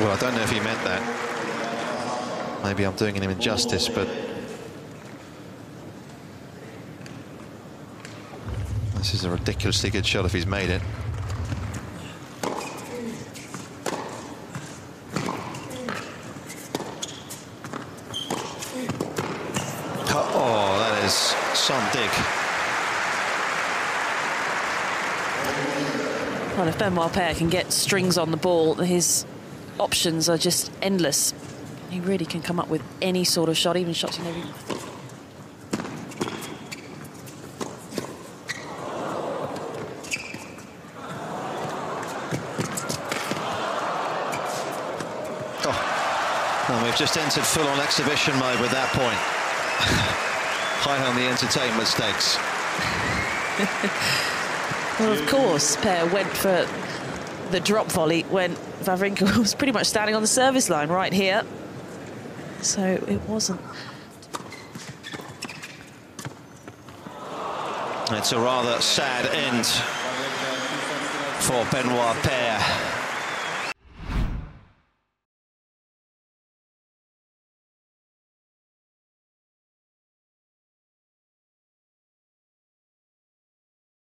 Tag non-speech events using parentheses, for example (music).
Well, I don't know if he meant that. Maybe I'm doing him injustice, but this is a ridiculously good shot if he's made it. Oh, that is some dig. Well, if Benoit Paire can get strings on the ball, his options are just endless. He really can come up with any sort of shot, even shots you never even Oh, well, we've just entered full-on exhibition mode with that point. (laughs) High on the entertainment stakes. Well, of course, Paire went for the drop volley when Wawrinka (laughs) was pretty much standing on the service line right here. So it wasn't. It's a rather sad end for Benoit Paire.